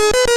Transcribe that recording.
you.